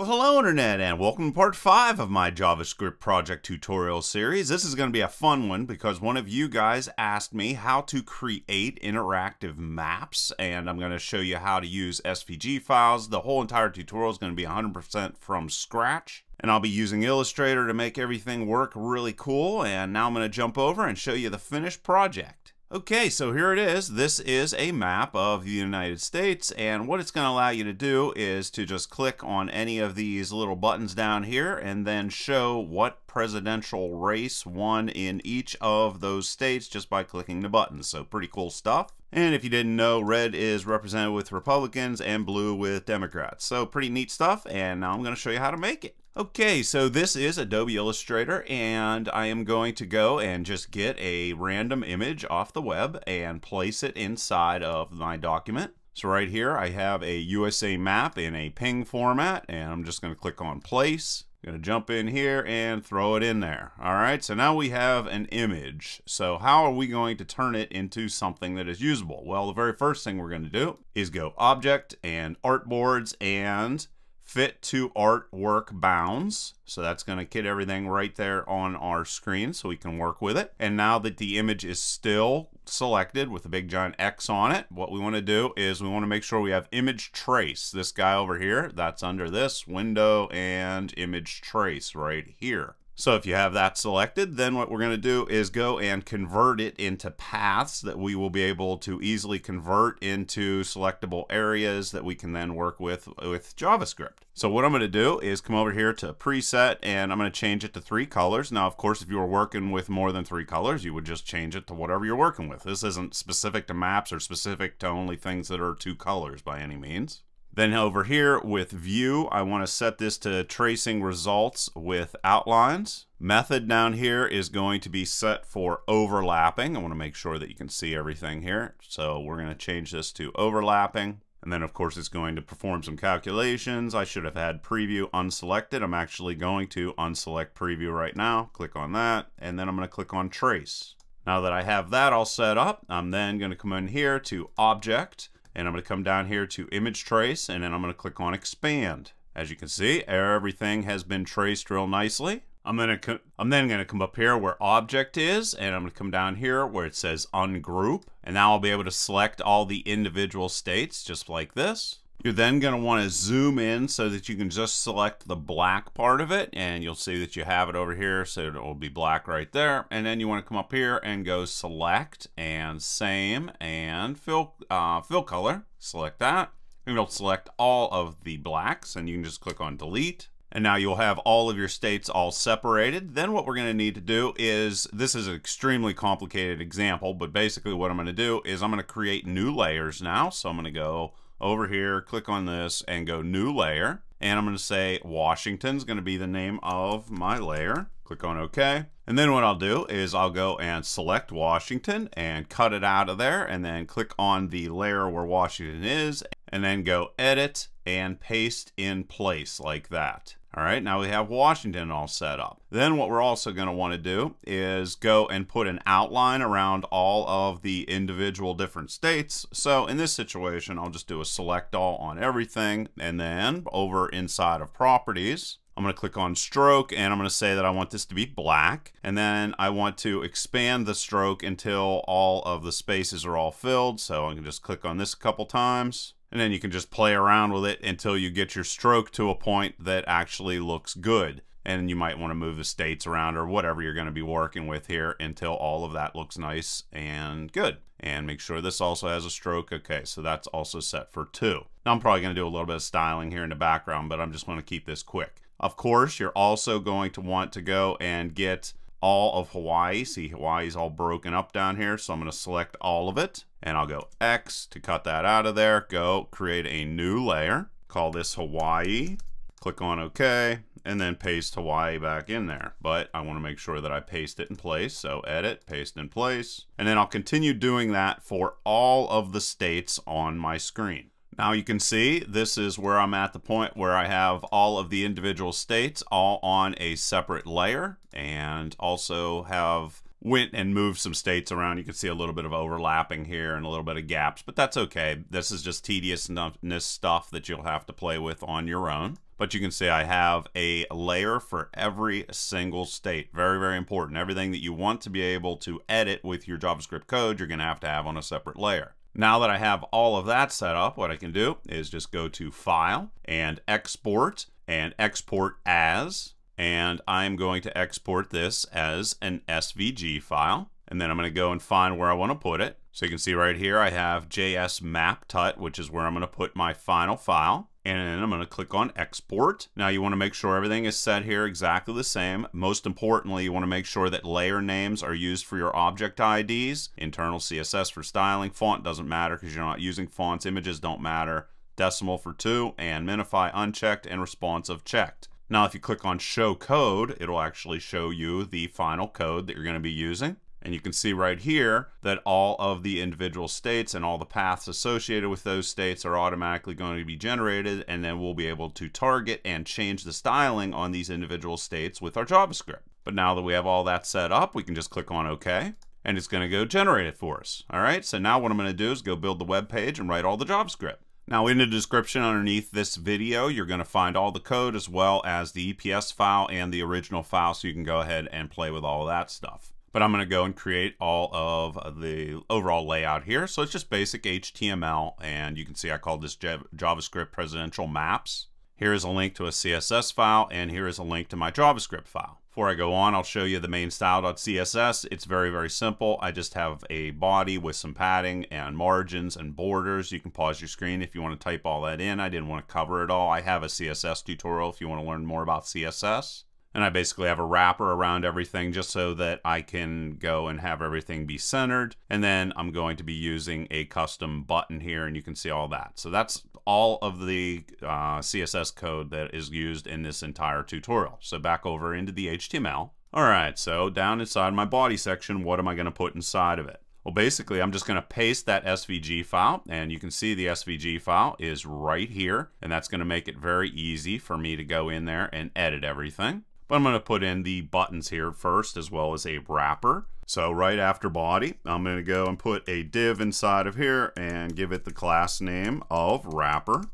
Well, hello Internet, and welcome to part 5 of my JavaScript project tutorial series. This is going to be a fun one because one of you guys asked me how to create interactive maps, and I'm going to show you how to use SVG files. The whole entire tutorial is going to be 100% from scratch, and I'll be using Illustrator to make everything work really cool, and now I'm going to jump over and show you the finished project. Okay, so here it is. This is a map of the United States, and what it's going to allow you to do is to just click on any of these little buttons down here and then show what presidential race won in each of those states just by clicking the buttons. So pretty cool stuff. And if you didn't know, red is represented with Republicans and blue with Democrats. So pretty neat stuff, and now I'm going to show you how to make it. Okay, so this is Adobe Illustrator, and I am going to go and just get a random image off the web and place it inside of my document. So right here, I have a USA map in a PNG format, and I'm just going to click on Place. I'm going to jump in here and throw it in there. All right, so now we have an image. So how are we going to turn it into something that is usable? Well, the very first thing we're going to do is go Object and Artboards and fit to artwork bounds. So that's going to get everything right there on our screen so we can work with it. And now that the image is still selected with a big giant X on it, what we want to do is we want to make sure we have image trace. This guy over here, that's under this window and image trace right here. So if you have that selected, then what we're going to do is go and convert it into paths that we will be able to easily convert into selectable areas that we can then work with with JavaScript. So what I'm going to do is come over here to preset and I'm going to change it to three colors. Now, of course, if you were working with more than three colors, you would just change it to whatever you're working with. This isn't specific to maps or specific to only things that are two colors by any means. Then over here with view, I want to set this to tracing results with outlines. Method down here is going to be set for overlapping. I want to make sure that you can see everything here. So we're going to change this to overlapping. And then of course it's going to perform some calculations. I should have had preview unselected. I'm actually going to unselect preview right now. Click on that. And then I'm going to click on trace. Now that I have that all set up, I'm then going to come in here to object and I'm going to come down here to image trace and then I'm going to click on expand. As you can see, everything has been traced real nicely. I'm gonna I'm then gonna come up here where object is, and I'm gonna come down here where it says ungroup, and now I'll be able to select all the individual states just like this. You're then going to want to zoom in so that you can just select the black part of it and you'll see that you have it over here so it will be black right there and then you want to come up here and go select and same and fill uh, fill color select that and it'll select all of the blacks and you can just click on delete and now you'll have all of your states all separated. Then what we're going to need to do is, this is an extremely complicated example, but basically what I'm going to do is I'm going to create new layers now. So I'm going to go over here, click on this and go new layer. And I'm to say Washington's going to be the name of my layer. Click on OK. And then what I'll do is I'll go and select Washington and cut it out of there and then click on the layer where Washington is and then go edit and paste in place like that. All right, now we have Washington all set up. Then what we're also going to want to do is go and put an outline around all of the individual different states. So in this situation, I'll just do a select all on everything. And then over inside of properties, I'm going to click on stroke and I'm going to say that I want this to be black. And then I want to expand the stroke until all of the spaces are all filled. So I can just click on this a couple times and then you can just play around with it until you get your stroke to a point that actually looks good. And you might want to move the states around or whatever you're going to be working with here until all of that looks nice and good. And make sure this also has a stroke. Okay so that's also set for two. Now I'm probably going to do a little bit of styling here in the background but I'm just going to keep this quick. Of course you're also going to want to go and get all of Hawaii. See, Hawaii's all broken up down here, so I'm going to select all of it, and I'll go X to cut that out of there. Go create a new layer. Call this Hawaii. Click on OK, and then paste Hawaii back in there. But I want to make sure that I paste it in place, so edit, paste in place. And then I'll continue doing that for all of the states on my screen. Now you can see this is where I'm at the point where I have all of the individual states all on a separate layer and also have went and moved some states around. You can see a little bit of overlapping here and a little bit of gaps, but that's okay. This is just tediousness stuff that you'll have to play with on your own. but you can see I have a layer for every single state. Very, very important. Everything that you want to be able to edit with your JavaScript code, you're going to have to have on a separate layer. Now that I have all of that set up, what I can do is just go to File and Export and Export As. And I'm going to export this as an SVG file. And then I'm going to go and find where I want to put it. So you can see right here, I have JS map tut, which is where I'm going to put my final file and I'm going to click on export. Now you want to make sure everything is set here exactly the same. Most importantly, you want to make sure that layer names are used for your object IDs. Internal CSS for styling. Font doesn't matter because you're not using fonts. Images don't matter. Decimal for 2 and minify unchecked and responsive checked. Now if you click on show code, it'll actually show you the final code that you're going to be using. And you can see right here that all of the individual states and all the paths associated with those states are automatically going to be generated and then we'll be able to target and change the styling on these individual states with our JavaScript. But now that we have all that set up, we can just click on OK and it's going to go generate it for us. All right, so now what I'm going to do is go build the web page and write all the JavaScript. Now in the description underneath this video, you're going to find all the code as well as the EPS file and the original file so you can go ahead and play with all that stuff. But I'm going to go and create all of the overall layout here. So it's just basic HTML. And you can see I called this JavaScript presidential maps. Here is a link to a CSS file. And here is a link to my JavaScript file. Before I go on, I'll show you the main style.css. It's very, very simple. I just have a body with some padding and margins and borders. You can pause your screen if you want to type all that in. I didn't want to cover it all. I have a CSS tutorial if you want to learn more about CSS and I basically have a wrapper around everything just so that I can go and have everything be centered. And then I'm going to be using a custom button here and you can see all that. So that's all of the uh, CSS code that is used in this entire tutorial. So back over into the HTML. All right, so down inside my body section, what am I gonna put inside of it? Well, basically, I'm just going to paste that SVG file, and you can see the SVG file is right here, and that's going to make it very easy for me to go in there and edit everything. But I'm going to put in the buttons here first as well as a wrapper. So right after body, I'm going to go and put a div inside of here and give it the class name of wrapper.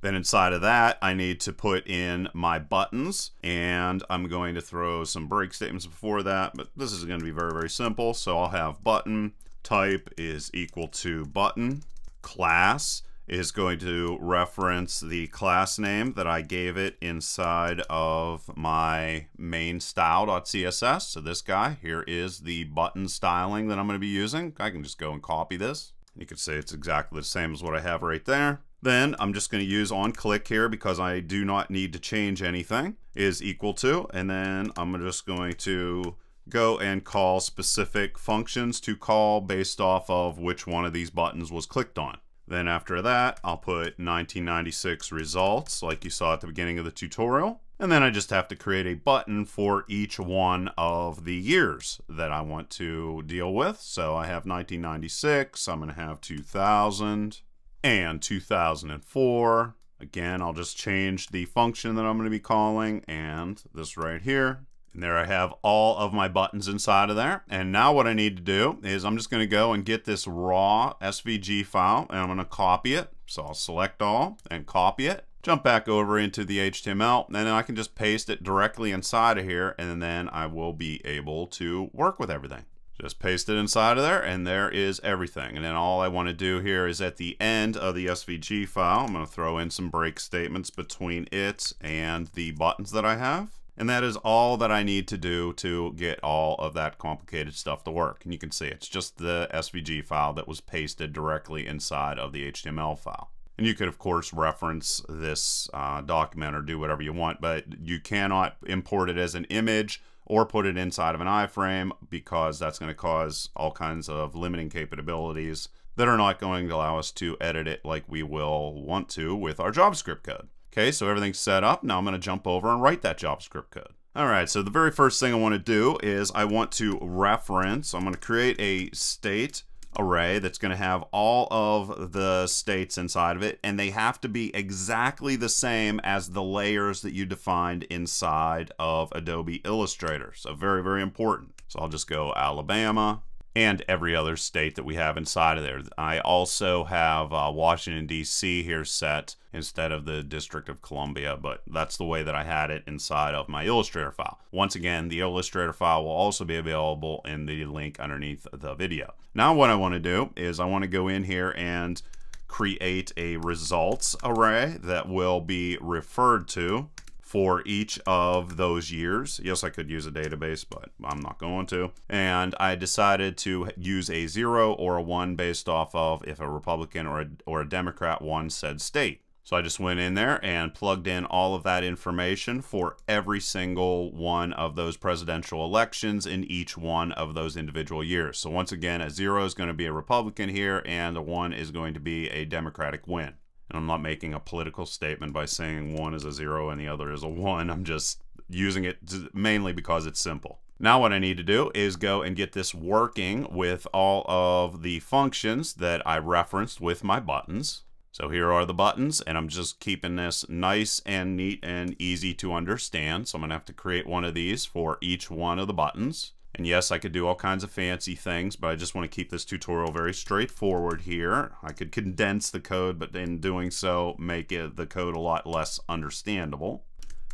Then inside of that, I need to put in my buttons and I'm going to throw some break statements before that, but this is going to be very, very simple. So I'll have button type is equal to button class is going to reference the class name that I gave it inside of my main style.css. So this guy, here is the button styling that I'm going to be using. I can just go and copy this. You can see it's exactly the same as what I have right there. Then I'm just going to use on click here because I do not need to change anything is equal to. And then I'm just going to go and call specific functions to call based off of which one of these buttons was clicked on. Then after that, I'll put 1996 results like you saw at the beginning of the tutorial. And then I just have to create a button for each one of the years that I want to deal with. So I have 1996, I'm going to have 2000 and 2004. Again, I'll just change the function that I'm going to be calling and this right here and there I have all of my buttons inside of there. And now what I need to do is I'm just going to go and get this raw SVG file and I'm going to copy it. So I'll select all and copy it. Jump back over into the HTML and then I can just paste it directly inside of here and then I will be able to work with everything. Just paste it inside of there and there is everything. And then all I want to do here is at the end of the SVG file, I'm going to throw in some break statements between it and the buttons that I have. And that is all that I need to do to get all of that complicated stuff to work. And you can see it's just the SVG file that was pasted directly inside of the HTML file. And you could, of course, reference this uh, document or do whatever you want, but you cannot import it as an image or put it inside of an iframe because that's going to cause all kinds of limiting capabilities that are not going to allow us to edit it like we will want to with our JavaScript code. Okay, so everything's set up. Now I'm going to jump over and write that JavaScript code. All right, so the very first thing I want to do is I want to reference, I'm going to create a state array that's going to have all of the states inside of it, and they have to be exactly the same as the layers that you defined inside of Adobe Illustrator. So very, very important. So I'll just go Alabama, and every other state that we have inside of there. I also have uh, Washington, D.C. here set instead of the District of Columbia, but that's the way that I had it inside of my Illustrator file. Once again, the Illustrator file will also be available in the link underneath the video. Now what I want to do is I want to go in here and create a results array that will be referred to for each of those years. Yes, I could use a database, but I'm not going to. And I decided to use a zero or a one based off of if a Republican or a, or a Democrat won said state. So I just went in there and plugged in all of that information for every single one of those presidential elections in each one of those individual years. So once again, a zero is going to be a Republican here, and a one is going to be a Democratic win. And I'm not making a political statement by saying one is a zero and the other is a one. I'm just using it mainly because it's simple. Now what I need to do is go and get this working with all of the functions that I referenced with my buttons. So here are the buttons, and I'm just keeping this nice and neat and easy to understand. So I'm going to have to create one of these for each one of the buttons. And yes, I could do all kinds of fancy things, but I just want to keep this tutorial very straightforward here. I could condense the code, but in doing so, make it, the code a lot less understandable.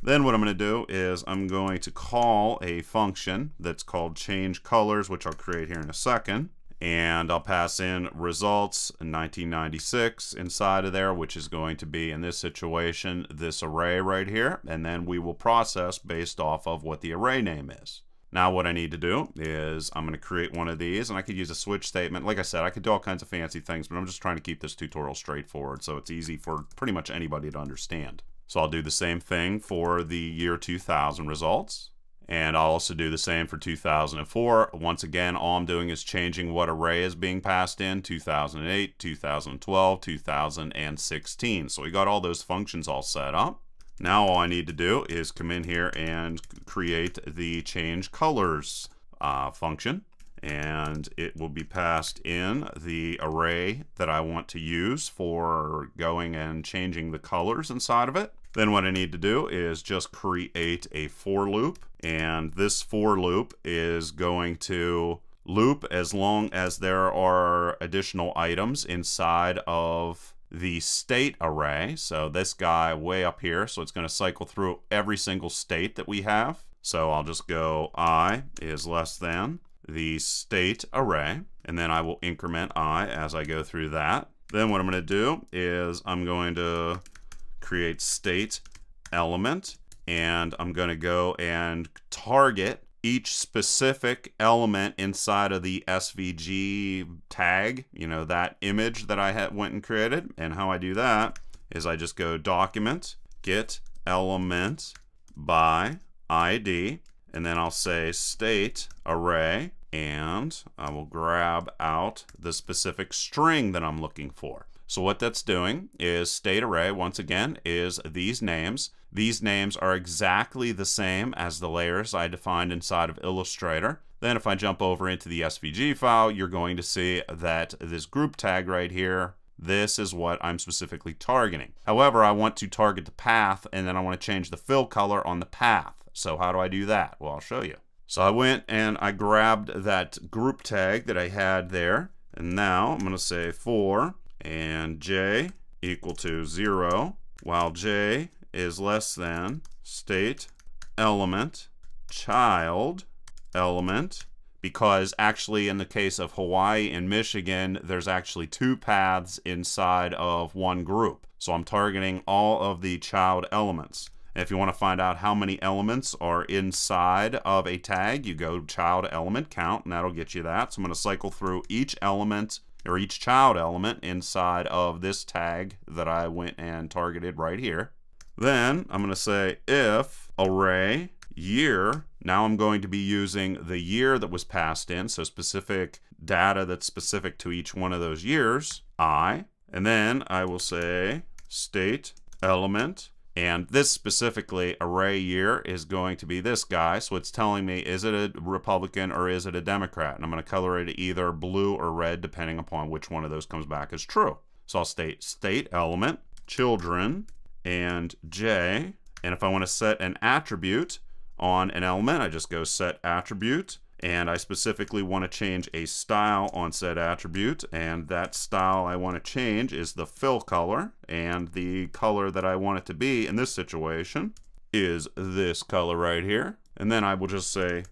Then what I'm going to do is I'm going to call a function that's called change colors, which I'll create here in a second. And I'll pass in results 1996 inside of there, which is going to be, in this situation, this array right here. And then we will process based off of what the array name is. Now what I need to do is I'm going to create one of these and I could use a switch statement. Like I said, I could do all kinds of fancy things, but I'm just trying to keep this tutorial straightforward so it's easy for pretty much anybody to understand. So I'll do the same thing for the year 2000 results. And I'll also do the same for 2004. Once again, all I'm doing is changing what array is being passed in 2008, 2012, 2016. So we got all those functions all set up. Now all I need to do is come in here and create the change colors uh, function and it will be passed in the array that I want to use for going and changing the colors inside of it. Then what I need to do is just create a for loop and this for loop is going to loop as long as there are additional items inside of the state array. So this guy way up here, so it's going to cycle through every single state that we have. So I'll just go i is less than the state array, and then I will increment i as I go through that. Then what I'm going to do is I'm going to create state element, and I'm going to go and target each specific element inside of the SVG tag, you know, that image that I had went and created. And how I do that is I just go document, get element by ID, and then I'll say state array, and I will grab out the specific string that I'm looking for. So what that's doing is state array, once again, is these names. These names are exactly the same as the layers I defined inside of Illustrator. Then if I jump over into the SVG file, you're going to see that this group tag right here, this is what I'm specifically targeting. However, I want to target the path and then I want to change the fill color on the path. So how do I do that? Well, I'll show you. So I went and I grabbed that group tag that I had there. And now I'm going to say for and j equal to 0 while j is less than state element child element because actually in the case of Hawaii and Michigan there's actually two paths inside of one group. So I'm targeting all of the child elements. If you want to find out how many elements are inside of a tag you go child element count and that'll get you that. So I'm going to cycle through each element or each child element inside of this tag that I went and targeted right here. Then I'm going to say if array year, now I'm going to be using the year that was passed in, so specific data that's specific to each one of those years, I, and then I will say state element and this specifically array year is going to be this guy. So it's telling me, is it a Republican or is it a Democrat? And I'm going to color it either blue or red, depending upon which one of those comes back as true. So I'll state state element, children, and J. And if I want to set an attribute on an element, I just go set attribute. And I specifically want to change a style on said attribute. And that style I want to change is the fill color. And the color that I want it to be in this situation is this color right here. And then I will just say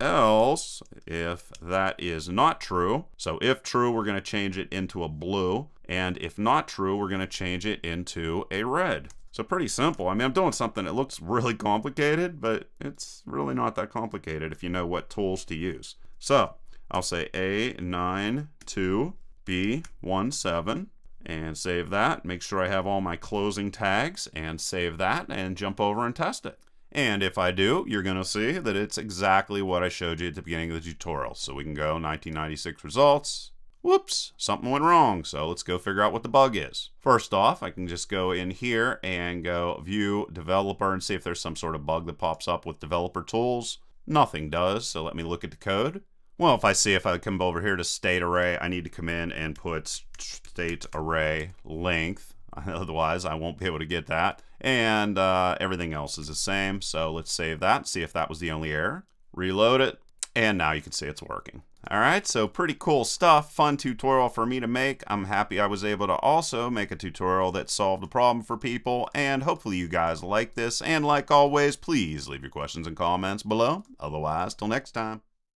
else if that is not true. So if true we're going to change it into a blue. And if not true we're going to change it into a red so pretty simple. I mean, I'm doing something that looks really complicated, but it's really not that complicated if you know what tools to use. So I'll say A92B17 and save that. Make sure I have all my closing tags and save that and jump over and test it. And if I do, you're going to see that it's exactly what I showed you at the beginning of the tutorial. So we can go 1996 results, whoops, something went wrong. So let's go figure out what the bug is. First off, I can just go in here and go view developer and see if there's some sort of bug that pops up with developer tools. Nothing does, so let me look at the code. Well, if I see if I come over here to state array, I need to come in and put state array length. Otherwise, I won't be able to get that. And uh, everything else is the same. So let's save that, see if that was the only error. Reload it, and now you can see it's working. All right, so pretty cool stuff. Fun tutorial for me to make. I'm happy I was able to also make a tutorial that solved a problem for people, and hopefully you guys like this. And like always, please leave your questions and comments below. Otherwise, till next time.